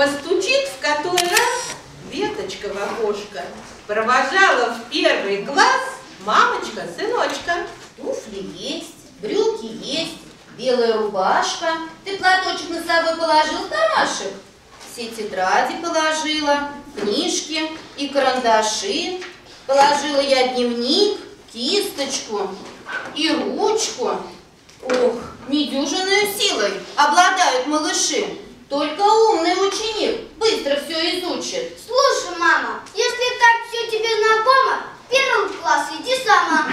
Постучит в который раз веточка в окошко. Провожала в первый класс мамочка, сыночка. Туфли есть, брюки есть, белая рубашка. Ты платочек на собой положил в кармашек? Все тетради положила, книжки и карандаши. Положила я дневник, кисточку и ручку. Ох, недюжинной силой обладают малыши. Только умный ученик быстро все изучит. Слушай, мама, если так все тебе знакомо, в первом классе иди сама.